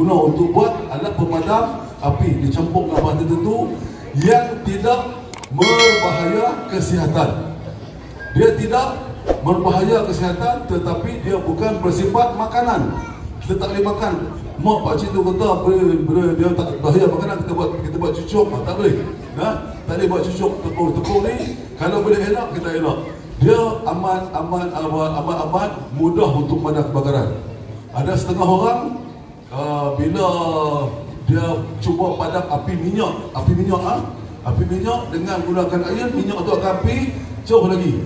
guna untuk buat alat pemadam api dicampur dengan bahan tertentu yang tidak berbahaya kesihatan. Dia tidak berbahaya kesihatan tetapi dia bukan bersifat makanan. Kita tak boleh makan. Mak pak cik tu kata dia tak bahaya makanan kita buat kita buat cucuk ah, tak boleh. Ha? Tak boleh buat cucuk tepung-tepung ni kalau boleh elak kita elak. Dia aman aman aman aman, aman mudah untuk padam kebakaran. Ada setengah orang uh, bila dia cuba padam api minyak, api minyak ah, api minyak dengan gunakan air, minyak tu akan api jauh lagi.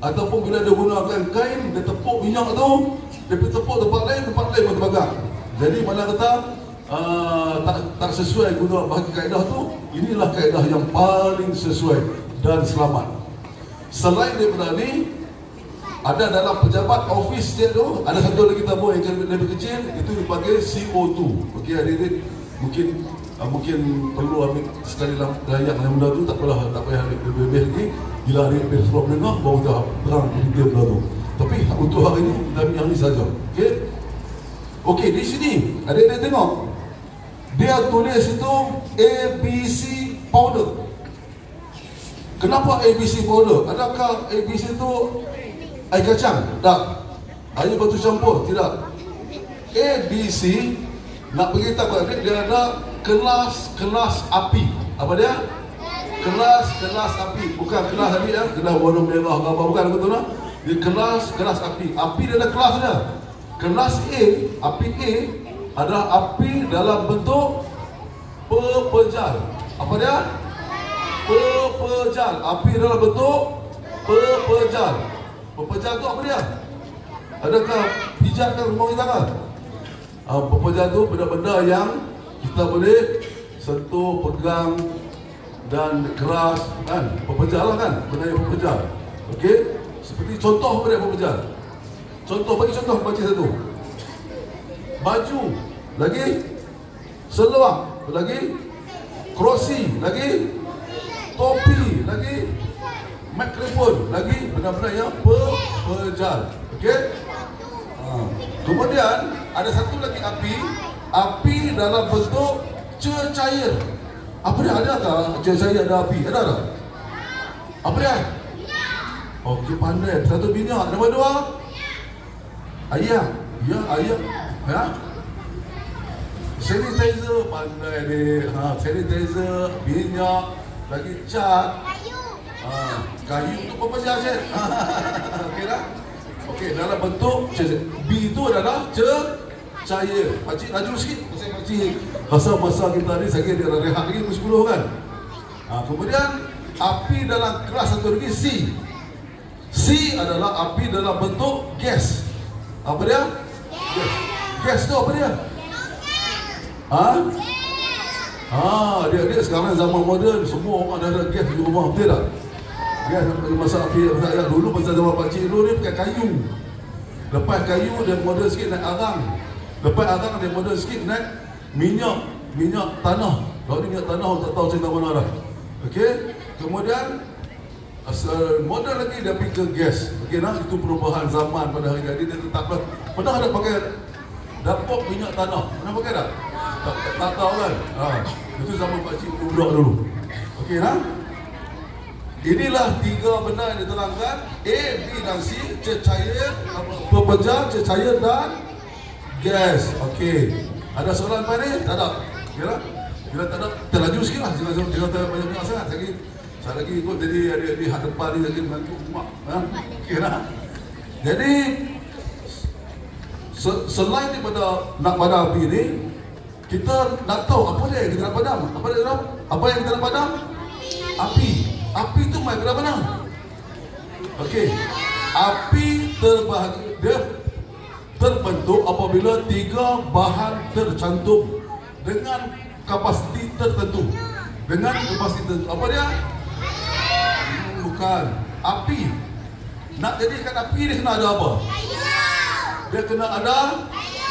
Ataupun bila dia gunakan kain, dia tepuk minyak tu, dia tepuk tempat lain, tempat lain pun terbakar. Jadi mana kata uh, tak, tak sesuai guna bagi kaedah tu, inilah kaedah yang paling sesuai dan selamat. Selain daripada ni, ada dalam pejabat office dia tu, ada satu lagi tabung yang lebih kecil, itu dipanggil CO2. Okey, adik-adik, mungkin uh, mungkin perlu ambil sekali dalam layak yang benda tu tak apalah tak payah ambil lebih-lebih lagi. Bila hari lebih sebelum dengar baru dah terang dia benda tu. Tapi untuk hari ini kita ambil yang ni saja. Okey? Okey di sini ada yang tengok. Dia tulis itu ABC powder. Kenapa ABC powder? Adakah ABC itu air kacang tak air batu campur tidak ABC nak beritahu kepada adik dia ada kelas-kelas api. Apa dia? Kelas-kelas api. Bukan kelas tadi ya, kelas warna merah apa bukan betul tak? Dia kelas-kelas api. Api dia ada kelas dia. Kelas A, api A adalah api dalam bentuk pepejal. Apa dia? Pepejal. Api dalam bentuk pepejal. Pepejal tu apa dia? Adakah pijatkan rumah kita kan? uh, pepejar tu benda-benda yang kita boleh sentuh, pegang dan keras kan? Pepejar lah kan? Benda yang pepejar okey? Seperti contoh apa dia pepejar contoh bagi contoh baca satu. Baju. Lagi? Seluar. Lagi? Kerusi. Lagi? Topi. Lagi mikrofon lagi benda-benda yang pepejar okey? Ha. kemudian ada satu lagi api. Api dalam bentuk cecair apa dia? Ada tak cecair ada api? Ada tak? Apa dia? Okey pandai. Satu minyak. Nombor dua? Ayam ya ayam ya sanitizer. Pandai ni. Ha sanitizer minyak. Lagi cat kayu ha, kayu tu apa saja okey dah Okey, dalam bentuk B itu adalah ce cahaya. Pakcik laju sikit. Pasal pakcik masa-masa kita ni saya dia rehat lagi pukul 10 kan. Ha, kemudian api dalam kelas satu lagi C. C adalah api dalam bentuk gas. Apa dia? Gas. Gas tu apa dia? Ha? Ha, dia dia sekarang zaman moden semua orang dah ada gas di rumah betul tak? Gas masa api saya dulu masa zaman pak cik dulu ni pakai kayu. Lepas kayu dia moden sikit naik arang. Lepas arang dia moden sikit naik minyak minyak tanah. Kalau ni minyak tanah tak tahu cerita mana dah. Okey. Kemudian asal model lagi dia pergi ke gas. Okey nah itu perubahan zaman pada hari ini dia tetap pernah ada pakai dapur minyak tanah. Pernah pakai tak? Tak, tak, tak tahu kan? Ha. Itu zaman pak cik dulu. Okey nah. Inilah tiga benda yang diterangkan A, B dan C Cecair, pepejal, cecair dan gas Okey Ada soalan apa ni? Tak ada Bila? Bila tak ada, kita laju sikit lah Jangan, jangan jangan banyak-banyak sangat lagi, saya lagi ikut jadi adik-adik hak depan ni Lagi bantu mak ha? Okey lah Jadi Selain daripada nak padam api ni Kita nak tahu apa dia yang kita nak padam Apa dia? Apa yang kita nak padam? Api Api itu mai berapa mana? Okey. Api terbahagi dia terbentuk apabila tiga bahan tercantum dengan kapasiti tertentu. Dengan kapasiti tertentu. Apa dia? Bukan. Api. Nak jadikan api dia kena ada apa? Dia kena ada kayu.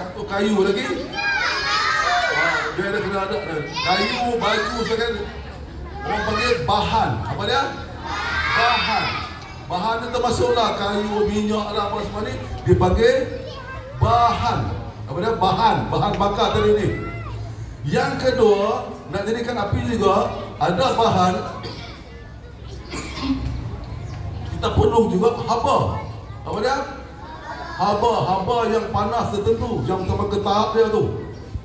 Satu kayu lagi. Dia ada kena ada kayu, baju, sebagainya. Orang panggil bahan. Apa dia? Bahan. Bahan itu termasuklah kayu, minyak lah apa semua ni. Dipanggil bahan. Apa dia? Bahan, bahan bakar tadi ni. Yang kedua, nak jadikan api juga ada bahan kita perlu juga haba. Apa dia? Haba, haba yang panas tertentu, yang sampai ke tahap dia tu.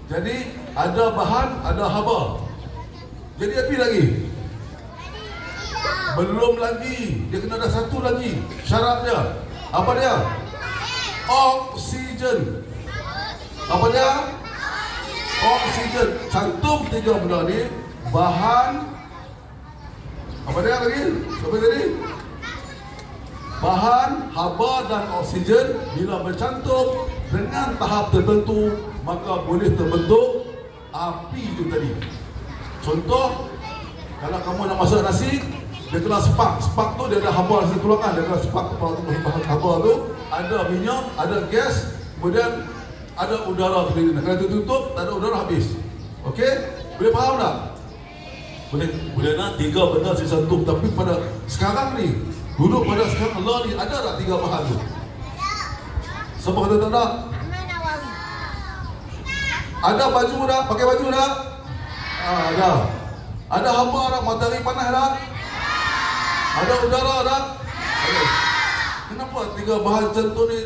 Jadi ada bahan, ada haba. Jadi api lagi. Belum lagi. Dia kena ada satu lagi syarat dia. Apa dia? Oksigen. Apa dia? Oksigen. Cantum tiga benda ni. Bahan. Apa dia lagi? Apa tadi? Bahan, haba dan oksigen bila bercantum dengan tahap tertentu maka boleh terbentuk api itu tadi. Contoh, kalau kamu nak masak nasi, dia kena spark. Spark tu dia ada haba yang keluarkan. Dia kena spark haba tu, haba tu. Ada minyak, ada gas, kemudian ada udara seperti ini. Kalau tutup, tak ada udara habis. Okey? Boleh faham tak? Boleh boleh nak tiga benda sentuh tapi pada sekarang ni duduk pada sekarang Allah ni ada tak tiga bahan tu? Siapa kata tak ada? Ada baju dah? Pakai baju dah? Ah, ada. Ada hamba dah? Matahari panas dah? Ada udara dah? Ada. Kenapa tiga bahan contoh ni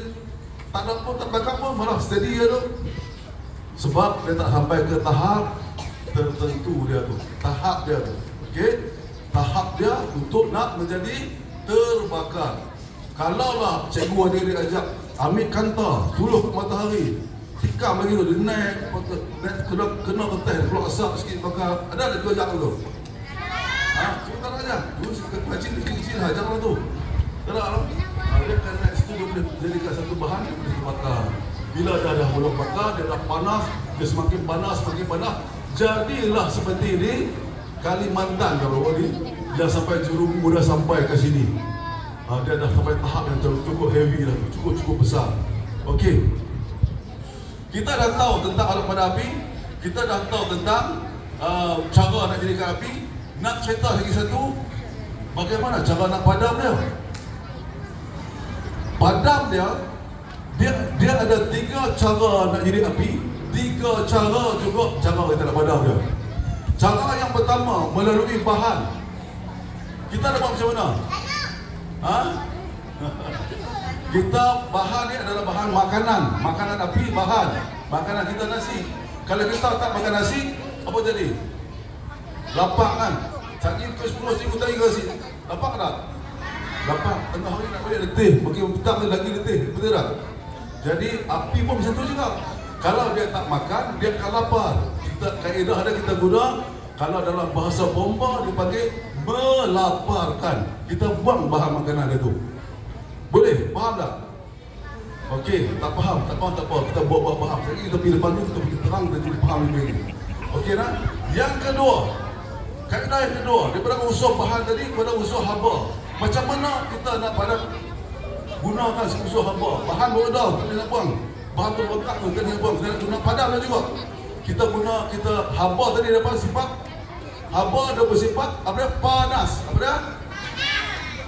tak ada pun, tak backup pun, malah steady je tu? Sebab dia tak sampai ke tahap tertentu dia tu. Tahap dia tu. Okey? Tahap dia untuk nak menjadi terbakar. Kalaulah cikgu ada dia ajak ambil kanta, suluh matahari, tikam lagi tu, dia naik, naik kena, kena ke teh, keluar asap sikit bakar. Ada ada dua ajak tu? Ha? Cuba tak aja. Dulu kecil kecil ajar lah tu. Ada lah. Dia akan naik situ dia boleh jadikan satu bahan dia boleh terbakar. Bila dah dah mula bakar, dia dah panas, dia semakin panas, semakin panas. Jadilah seperti ini Kalimantan kalau ni dah sampai Jurung dah sampai ke sini. Ha, dia dah sampai tahap yang cukup heavy dah, cukup cukup besar. Okey. Kita dah tahu tentang alat pada api, kita dah tahu tentang uh, cara nak jadikan api. Nak cerita lagi satu, bagaimana cara nak padam dia? Padam dia, dia dia ada tiga cara nak jadi api, tiga cara juga cara kita nak padam dia. Cara yang pertama melalui bahan. Kita dapat macam mana? Ha? kita bahan ni adalah bahan makanan, makanan api bahan. Makanan kita nasi. Kalau kita tak makan nasi, apa jadi? Lapak kan? Sagi ke 10 ribu tadi ke nasi. Lapak tak? Lapak. Tengah hari nak balik letih. Makin petang ni lagi letih. Betul tak? Jadi api pun macam tu juga. Kalau dia tak makan, dia akan lapar. Kita kaedah ada kita guna kalau dalam bahasa bomba dipanggil melaparkan. Kita buang bahan makanan dia tu. Boleh? Faham tak? Okey, tak faham, tak faham, tak faham. Kita buat-buat faham. Jadi kita pergi depan tu, kita pergi terang dan jadi faham lagi. Okey tak? Yang kedua, kaedah yang kedua, daripada unsur bahan tadi kepada unsur haba. Macam mana kita nak pada gunakan unsur haba? Bahan baru dah, kita nak buang. Bahan tu bengkak tu, kita buang. Kita nak guna padam juga. Kita guna, kita haba tadi dapat sifat Haba ada bersifat apa dia? Panas. Apa dia?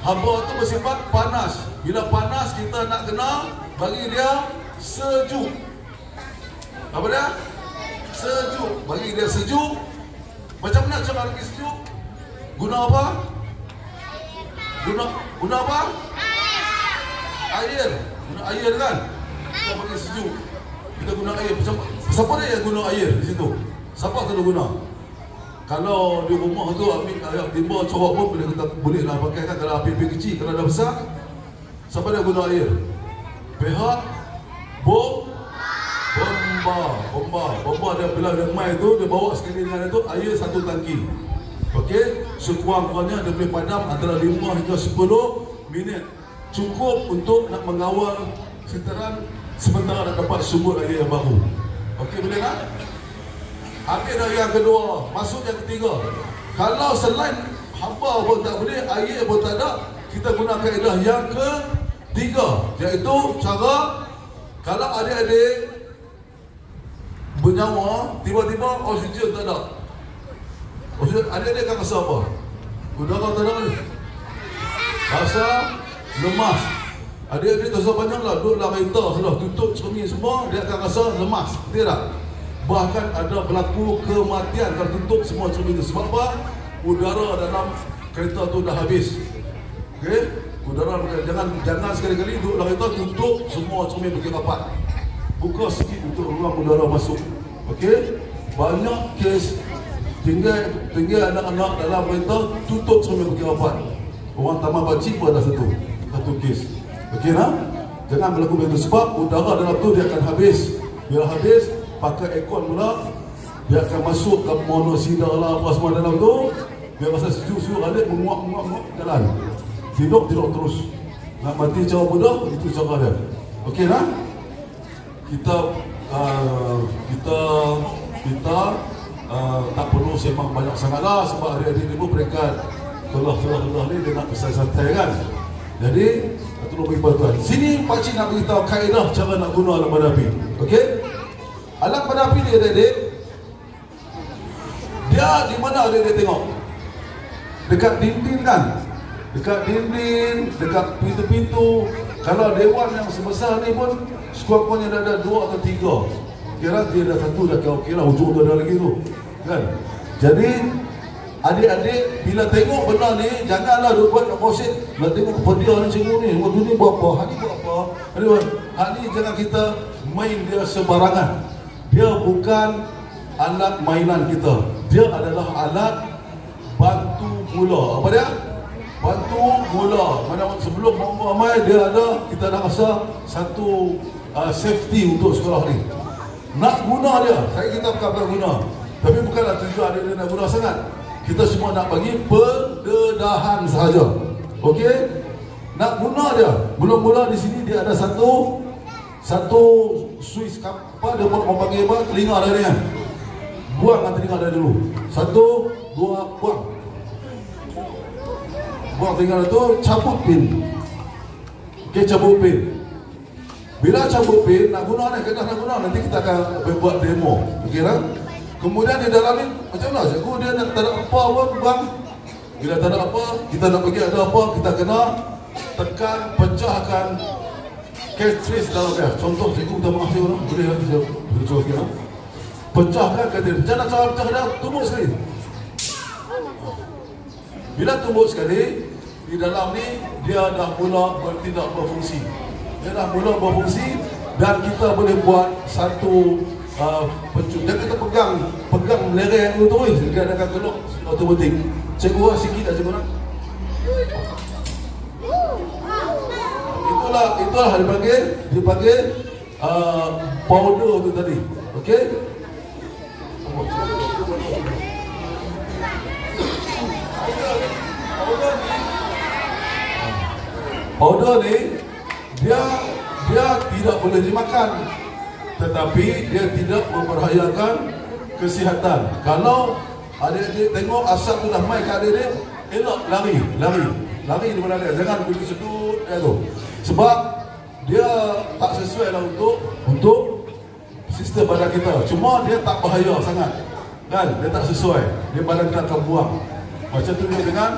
Haba tu bersifat panas. Bila panas kita nak kena bagi dia sejuk. Apa dia? Sejuk. Bagi dia sejuk. Macam mana cara bagi sejuk? Guna apa? Guna guna apa? Air. Guna air kan? Kita bagi sejuk. Kita guna air. Macam siapa dia yang guna air di situ? Siapa kena guna? Kalau di rumah tu ambil ayam timba corok pun boleh kita boleh lah pakai kan kalau api-api kecil kalau dah besar siapa dia guna air? Pihak bom bomba bomba bomba. Dia bila dia mai tu dia bawa sekali dengan itu air satu tangki. Okey? Sekurang-kurangnya dia boleh padam antara 5 hingga 10 minit. Cukup untuk nak mengawal sekitaran sementara nak dapat sumber air yang baru. Okey boleh tak? Habis dah yang kedua, masuk yang ketiga. Kalau selain hamba pun tak boleh, air pun tak ada, kita guna kaedah yang ketiga. Iaitu cara, kalau adik-adik bernyawa, tiba-tiba oksigen tak ada. Oksigen, adik-adik akan rasa apa? Udara tak ada? Rasa lemas. Adik-adik tak usah banyak lah Duduk dalam kereta sudah tutup cermin semua Dia akan rasa lemas Betul tak? Bahkan ada berlaku kematian Kalau tutup semua cermin itu Sebab apa? Udara dalam kereta tu dah habis Okey? Udara jangan jangan sekali-kali duduk dalam kereta tutup semua cermin bagi rapat. Buka sikit untuk ruang udara masuk. Okey? Banyak kes tinggal tinggal anak-anak dalam kereta tutup cermin bagi rapat. Orang taman pakcik pun ada satu. Satu kes. Okey nah? Jangan berlaku begitu sebab udara dalam tu dia akan habis. Bila habis, pakai aircon pula dia akan masuk ke monosida lah apa semua dalam tu dia rasa sejuk-sejuk balik menguap-menguap jalan tidur tidur terus nak mati cara mudah itu cara dia okey nah kita uh, kita kita uh, tak perlu sembang banyak sangatlah sebab hari-hari ni pun peringkat Allah Allah Allah ni dia nak pesan santai kan. Jadi tolong beri bantuan sini pakcik nak beritahu kaedah cara nak guna alat pada api. Okey? Alat pada api ni adik-adik. Dia di mana adik-adik tengok? Dekat dinding kan? Dekat dinding, dekat pintu-pintu. Kalau dewan yang sebesar ni pun sekurang-kurangnya dah ada dua atau tiga. Kira dia dah satu dah kau kira ujung tu ada lagi tu. Kan? Jadi adik-adik bila tengok benda ni janganlah duk buat opposite. Nak tengok dia ni cikgu ni, waktu ni buat apa? Hari buat apa? Hari hari jangan kita main dia sembarangan. Dia bukan alat mainan kita. Dia adalah alat bantu mula. Apa dia? Bantu mula. Mana sebelum ramai dia ada Kita nak rasa satu uh, safety untuk sekolah ni. Nak guna dia. Saya kita bukan guna. Tapi bukanlah tujuan dia, dia nak guna sangat. Kita semua nak bagi pendedahan sahaja. Okey Nak guna dia. Mula-mula di sini dia ada satu Satu switch apa dia buat panggil apa? Telinga dia ni kan? Buang kan telinga dia dulu. Satu Dua Buang buang tinggal itu cabut pin. Okay, cabut pin. Bila cabut pin nak guna ni kena nak guna nanti kita akan buat demo. Ok lah kemudian di dalam ni macam mana cikgu? Dia nak tak ada apa pun bang? Bila tak ada apa kita nak pergi ada apa kita kena tekan pecahkan cartridge dalam dia contoh cikgu maaf cikgu boleh lah saya cuba sikit lah pecahkan cartridge macam nak cara pecah dia tumbuk sekali. Bila tumbuh sekali di dalam ni dia dah mula bertindak berfungsi. Dia dah mula berfungsi dan kita boleh buat satu uh. Jangan kita pegang pegang lereng tu terus dia akan keluar automatik. Cikgu lah sikit aja mana. Itulah itulah dipanggil dipanggil uh, powder tu tadi. Okey? Powder ni dia dia tidak boleh dimakan tetapi dia tidak membahayakan kesihatan. Kalau adik-adik tengok asap tu dah mai kat adik-adik, elok lari, lari. Lari di mana dia. Jangan pergi sedut dia tu. Sebab dia tak sesuai lah untuk untuk sistem badan kita. Cuma dia tak bahaya sangat. Kan? Dia tak sesuai. Dia badan kita akan buang. Macam tu dia dengan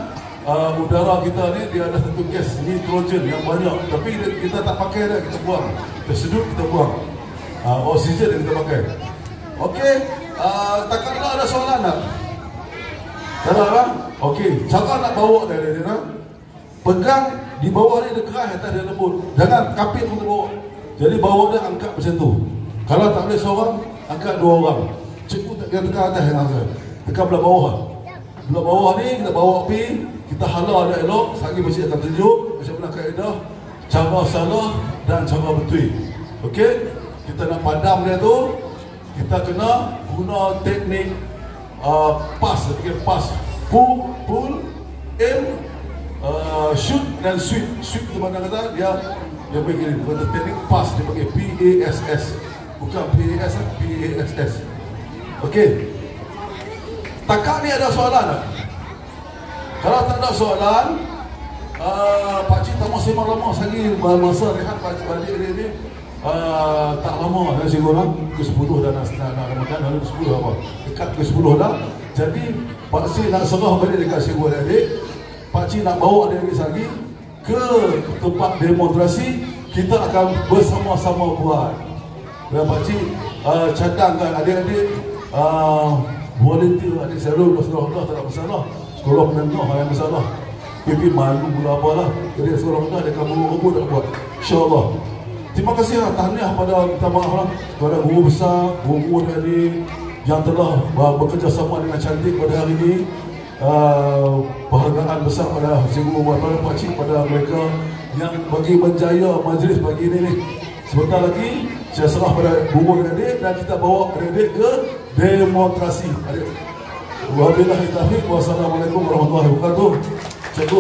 uh, udara kita ni dia ada satu gas nitrogen yang banyak. Tapi kita tak pakai dia kita buang. Kita sedut kita buang. Uh, oksigen yang kita pakai. Okey uh, takkan ada soalan tak? Tak ada kan okey cara nak bawa dia dia, dia pegang di bawah dia keras atas dia lembut. Jangan kapit pun bawa. Jadi bawa dia angkat macam tu. Kalau tak boleh seorang angkat dua orang. Cikgu tak kira tekan atas yang angkat. Tekan belah bawah. Belah bawah ni kita bawa api kita halau dia elok sehari mesti akan tunjuk macam mana kaedah cara salah dan cara betul. Okey kita nak padam dia tu kita kena guna teknik uh, pas okey pas. Pull pull aim uh, shoot dan sweep sweep tu mana kata dia dia bagi bukan teknik pas dia pakai P A S S. Bukan P A S P A S S. Okey Takak ni ada soalan tak? Kalau tak ada soalan, uh, Pak Cik tak mau sembang lama lagi masa rehat Pak Cik balik dia ni. Uh, tak lama dah si orang ke 10 dah nak nak, nak Ramadan lalu ke 10 apa dekat ke 10 dah jadi Pak Cik nak serah balik dekat si gua adik Pak Cik nak bawa dia lagi ke tempat demonstrasi kita akan bersama-sama buat. Dan Pak Cik uh, cadangkan adik-adik uh, volunteer adik saya dulu rendah tak ada masalah. Sekolah menengah yang masalah. Pipi malu pula apa lah. Jadi sekolah rendah dia akan berubu nak buat. InsyaAllah. Terima kasih lah tahniah pada minta maaf lah kepada guru besar, guru dari yang telah bekerjasama dengan cantik pada hari ini. Uh, penghargaan besar pada Cikgu pada Pak Cik pada mereka yang bagi menjaya majlis pagi ini ni. Sebentar lagi saya serah pada guru adik dan kita bawa adik-adik ke demonstrasi. Adik. Wabillahi taufiq. Wassalamualaikum warahmatullahi wabarakatuh. Cikgu